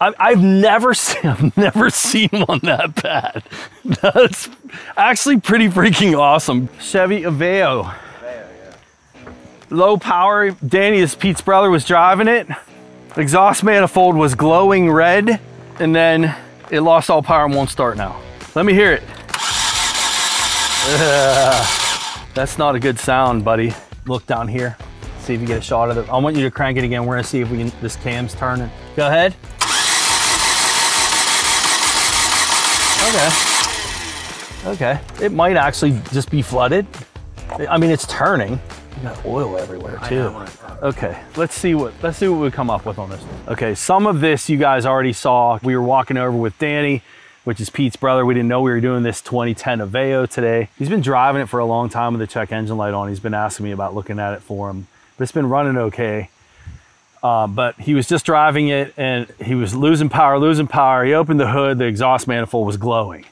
I, I've never seen, I've never seen one that bad. That's actually pretty freaking awesome. Chevy Aveo. Low power. Danny, is Pete's brother, was driving it. Exhaust manifold was glowing red, and then it lost all power and won't start now. Let me hear it. Ugh. That's not a good sound, buddy. Look down here. See if you get a shot of it. I want you to crank it again. We're gonna see if we can, this cam's turning. Go ahead. Okay. Okay. It might actually just be flooded. I mean, it's turning. You got oil everywhere too. Okay, let's see what let's see what we come up with on this. Okay, some of this you guys already saw. We were walking over with Danny, which is Pete's brother. We didn't know we were doing this 2010 Aveo today. He's been driving it for a long time with the check engine light on. He's been asking me about looking at it for him, but it's been running okay. Uh, but he was just driving it and he was losing power, losing power. He opened the hood, the exhaust manifold was glowing,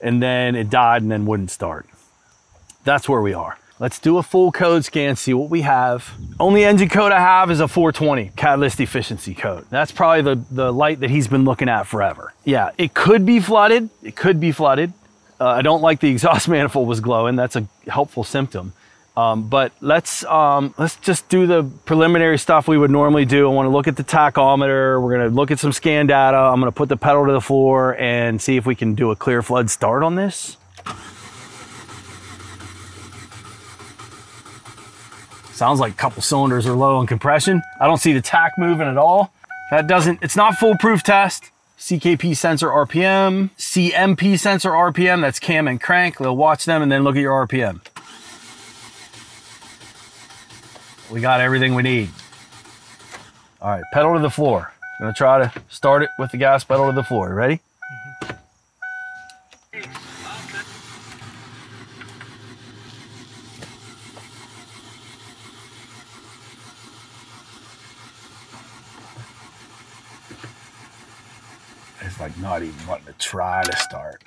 and then it died and then wouldn't start. That's where we are. Let's do a full code scan, see what we have. Only engine code I have is a 420 catalyst efficiency code. That's probably the, the light that he's been looking at forever. Yeah, it could be flooded. It could be flooded. Uh, I don't like the exhaust manifold was glowing. That's a helpful symptom. Um, but let's um, let's just do the preliminary stuff we would normally do. I want to look at the tachometer. We're going to look at some scan data. I'm going to put the pedal to the floor and see if we can do a clear flood start on this. Sounds like a couple cylinders are low on compression. I don't see the tach moving at all. That doesn't, it's not foolproof test. CKP sensor RPM, CMP sensor RPM, that's cam and crank. They'll watch them and then look at your RPM. We got everything we need. All right, pedal to the floor. I'm gonna try to start it with the gas pedal to the floor. Ready? It's like not even wanting to try to start.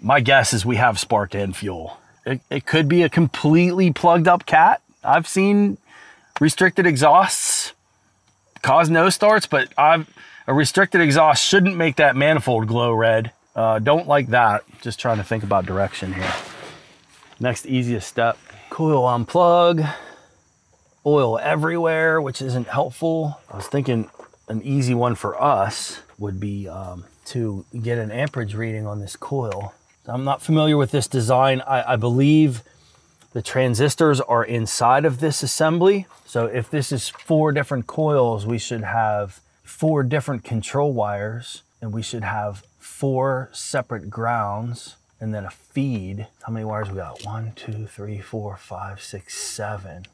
My guess is we have spark and fuel. It, it could be a completely plugged up cat. I've seen restricted exhausts cause no starts, but I've a restricted exhaust shouldn't make that manifold glow red. Uh, don't like that. Just trying to think about direction here. Next easiest step, coil unplug, oil everywhere, which isn't helpful. I was thinking an easy one for us would be um, to get an amperage reading on this coil. I'm not familiar with this design. I, I believe the transistors are inside of this assembly. So if this is four different coils, we should have four different control wires and we should have four separate grounds and then a feed. How many wires we got? One, two, three, four, five, six, seven.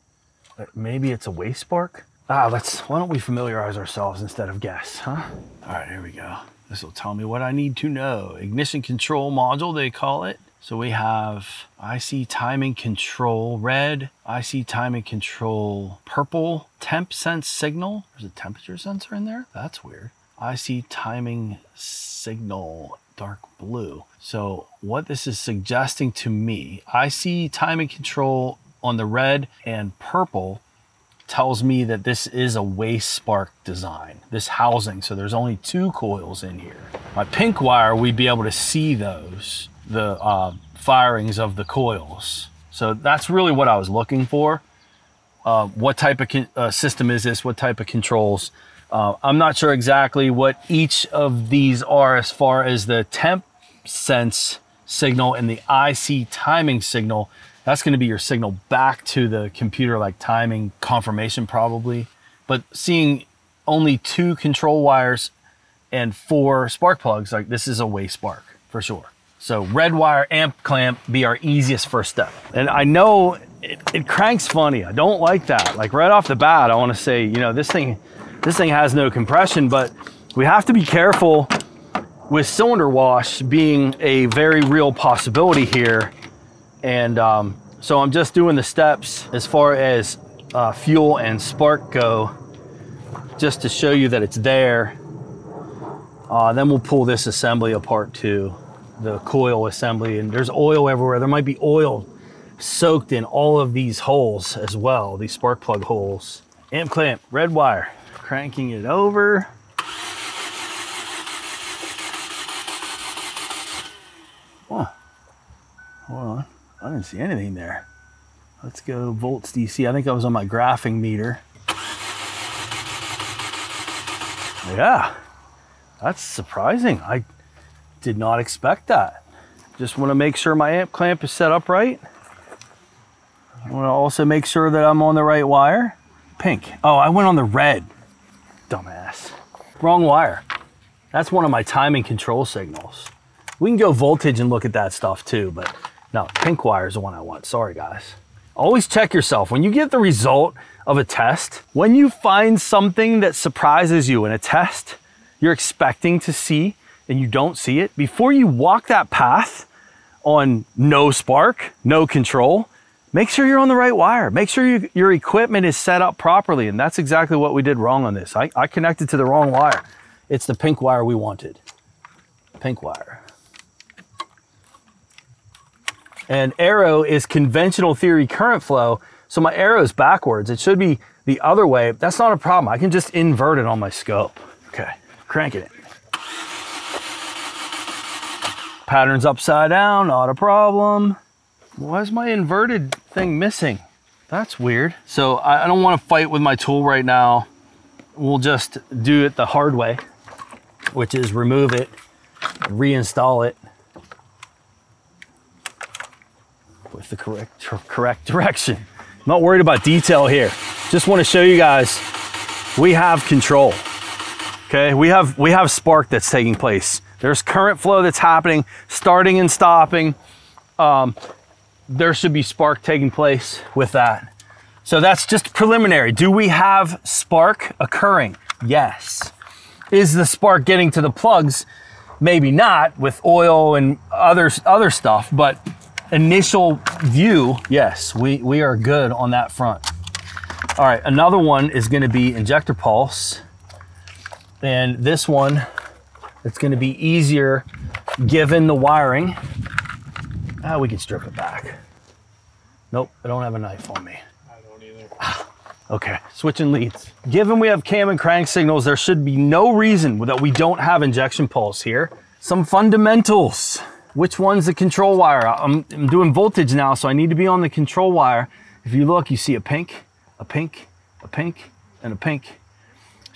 Maybe it's a waste spark. Ah, let's, why don't we familiarize ourselves instead of guess, huh? All right, here we go. This will tell me what I need to know. Ignition control module, they call it. So we have I IC timing control red, I IC timing control purple, temp sense signal. There's a temperature sensor in there. That's weird. IC timing signal dark blue. So what this is suggesting to me, I IC timing control on the red and purple tells me that this is a waste spark design, this housing. So there's only two coils in here. My pink wire, we'd be able to see those, the uh, firings of the coils. So that's really what I was looking for. Uh, what type of uh, system is this? What type of controls? Uh, I'm not sure exactly what each of these are as far as the temp sense signal and the IC timing signal. That's going to be your signal back to the computer, like timing confirmation, probably. But seeing only two control wires and four spark plugs, like this is a waste spark for sure. So red wire amp clamp be our easiest first step. And I know it, it cranks funny. I don't like that. Like right off the bat, I want to say, you know, this thing, this thing has no compression, but we have to be careful with cylinder wash being a very real possibility here. And um, so I'm just doing the steps as far as uh, fuel and spark go, just to show you that it's there. Uh, then we'll pull this assembly apart too, the coil assembly and there's oil everywhere. There might be oil soaked in all of these holes as well, these spark plug holes. Amp clamp, red wire, cranking it over. Oh, Hold on, I didn't see anything there. Let's go volts DC. I think I was on my graphing meter. Yeah, that's surprising. I did not expect that. Just want to make sure my amp clamp is set up right. I want to also make sure that I'm on the right wire. Pink. Oh, I went on the red. Dumbass. Wrong wire. That's one of my timing control signals. We can go voltage and look at that stuff too, but no, pink wire is the one I want. Sorry, guys. Always check yourself. When you get the result of a test, when you find something that surprises you in a test you're expecting to see and you don't see it, before you walk that path on no spark, no control, make sure you're on the right wire. Make sure you, your equipment is set up properly. And that's exactly what we did wrong on this. I, I connected to the wrong wire. It's the pink wire we wanted. Pink wire. And arrow is conventional theory current flow. So my arrow is backwards. It should be the other way. That's not a problem. I can just invert it on my scope. Okay, cranking it. Pattern's upside down, not a problem. Why is my inverted thing missing? That's weird. So I don't want to fight with my tool right now. We'll just do it the hard way, which is remove it, reinstall it, with the correct, correct direction. I'm not worried about detail here. Just want to show you guys we have control. Okay, we have we have spark that's taking place. There's current flow that's happening, starting and stopping. Um, there should be spark taking place with that. So that's just preliminary. Do we have spark occurring? Yes. Is the spark getting to the plugs? Maybe not with oil and other, other stuff, but initial view, yes, we, we are good on that front. All right, another one is gonna be injector pulse. And this one, it's gonna be easier given the wiring. Ah, we can strip it back. Nope, I don't have a knife on me. I don't either. Okay, switching leads. Given we have cam and crank signals, there should be no reason that we don't have injection pulse here. Some fundamentals which one's the control wire. I'm, I'm doing voltage now, so I need to be on the control wire. If you look, you see a pink, a pink, a pink, and a pink.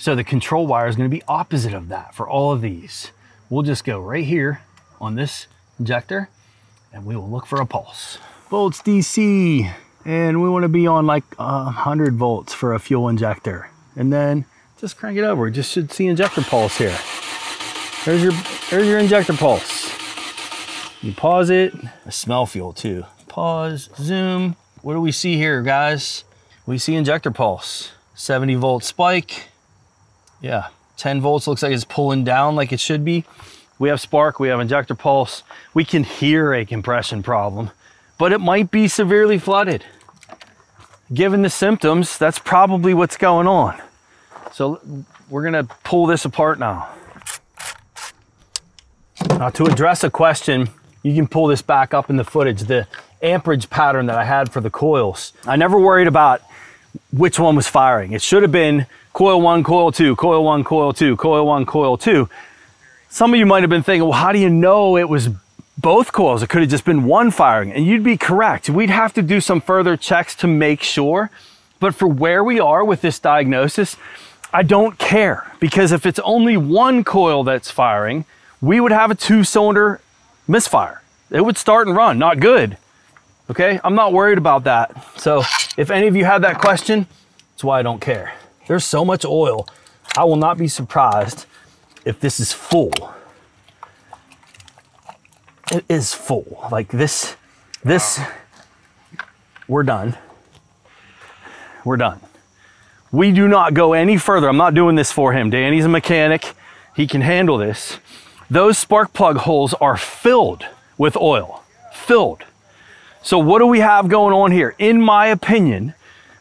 So the control wire is gonna be opposite of that for all of these. We'll just go right here on this injector and we will look for a pulse. Volts DC, and we wanna be on like 100 volts for a fuel injector. And then just crank it over. just should see injector pulse here. There's your, there's your injector pulse. You pause it. I smell fuel too. Pause, zoom. What do we see here, guys? We see injector pulse. 70 volt spike. Yeah, 10 volts looks like it's pulling down like it should be. We have spark, we have injector pulse. We can hear a compression problem, but it might be severely flooded. Given the symptoms, that's probably what's going on. So we're gonna pull this apart now. Now to address a question you can pull this back up in the footage, the amperage pattern that I had for the coils. I never worried about which one was firing. It should have been coil one, coil two, coil one, coil two, coil one, coil two. Some of you might have been thinking, well, how do you know it was both coils? It could have just been one firing. And you'd be correct. We'd have to do some further checks to make sure. But for where we are with this diagnosis, I don't care because if it's only one coil that's firing, we would have a two cylinder misfire. It would start and run, not good. Okay, I'm not worried about that. So if any of you had that question, that's why I don't care. There's so much oil. I will not be surprised if this is full. It is full. Like this, this, we're done. We're done. We do not go any further. I'm not doing this for him. Danny's a mechanic. He can handle this those spark plug holes are filled with oil, filled. So what do we have going on here? In my opinion,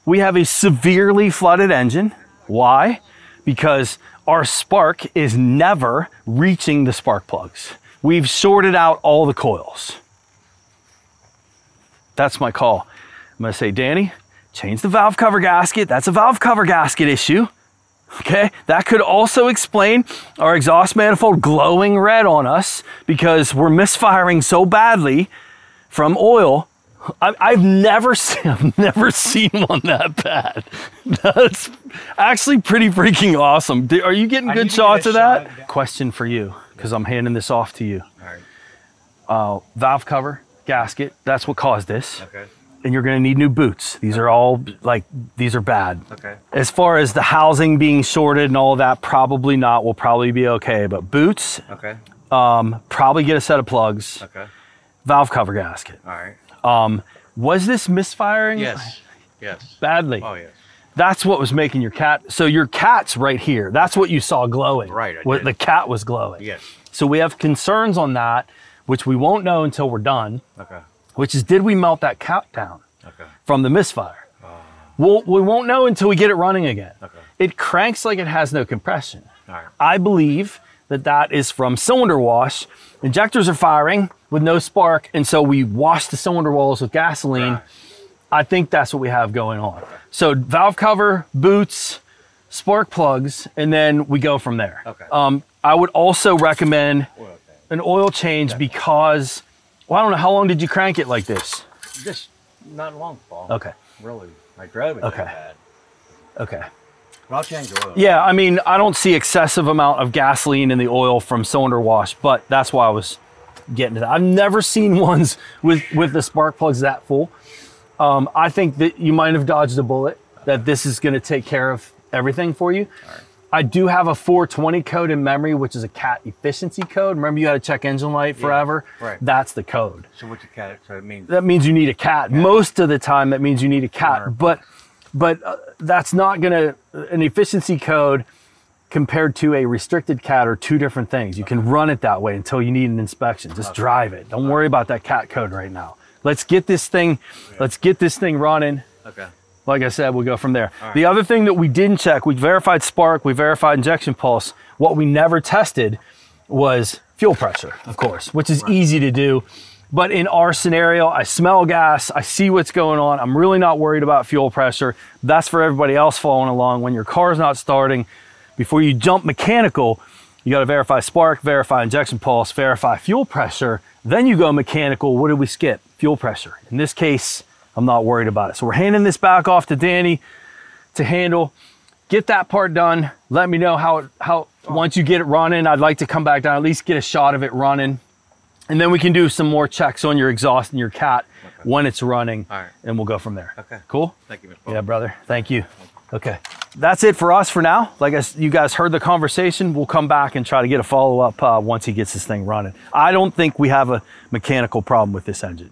we have a severely flooded engine. Why? Because our spark is never reaching the spark plugs. We've sorted out all the coils. That's my call. I'm gonna say, Danny, change the valve cover gasket. That's a valve cover gasket issue. Okay, that could also explain our exhaust manifold glowing red on us because we're misfiring so badly from oil. I, I've never seen, I've never seen one that bad. That's actually pretty freaking awesome. Are you getting good get shots a of that? Question for you, because I'm handing this off to you. All right. Uh, valve cover, gasket. That's what caused this. Okay. And you're gonna need new boots. These are all like these are bad. Okay. As far as the housing being shorted and all of that, probably not. We'll probably be okay. But boots, Okay. um, probably get a set of plugs. Okay. Valve cover gasket. All right. Um, was this misfiring? Yes. Yes. Badly. Oh yes. That's what was making your cat. So your cat's right here. That's what you saw glowing. Right, I What did. the cat was glowing. Yes. So we have concerns on that, which we won't know until we're done. Okay. Which is, did we melt that cat down Okay. from the misfire? We'll, we won't know until we get it running again. Okay. It cranks like it has no compression. All right. I believe that that is from cylinder wash. Injectors are firing with no spark, and so we wash the cylinder walls with gasoline. I think that's what we have going on. So valve cover, boots, spark plugs, and then we go from there. Okay. Um, I would also recommend okay. an oil change because, well, I don't know how long did you crank it like this? Just not long, Paul. Okay. Really. I drove it Okay. bad. Okay. But I'll change oil. Yeah, I mean, I don't see excessive amount of gasoline in the oil from cylinder wash, but that's why I was getting to that. I've never seen ones with with the spark plugs that full. Um, I think that you might have dodged a bullet. That this is going to take care of everything for you. I do have a 420 code in memory, which is a cat efficiency code. Remember, you had to check engine light forever. right. That's the code So what's your cat? So it means that means you need a cat. Most of the time, that means you need a cat. But but uh, that's not gonna an efficiency code compared to a restricted cat are two different things. You can run it that way until you need an inspection. Just drive it. Don't worry about that cat code right now. Let's get this thing. Let's get this thing running. okay. Like I said, we'll go from there. The other thing that we didn't check, we verified spark, we verified injection pulse. What we never tested was fuel pressure, of course, which is easy to do. But in our scenario, I smell gas, I see what's going on. I'm really not worried about fuel pressure. That's for everybody else following along. When your car's not starting, before you jump mechanical, you got to verify spark, verify injection pulse, verify fuel pressure. Then you go mechanical. What did we skip? Fuel pressure. In this case, I'm not worried about it. So we're handing this back off to Danny to handle. Get that part done. Let me know how how once you get it running. I'd like to come back down at least get a shot of it running, and then we can do some more checks on your exhaust and your cat when it's running, All right. and we'll go from there. Okay. Cool. Thank you, Mr. Paul. Yeah, brother. Thank you. Okay. That's it for us for now. Like I, you guys heard the conversation, we'll come back and try to get a follow up uh, once he gets this thing running. I don't think we have a mechanical problem with this engine.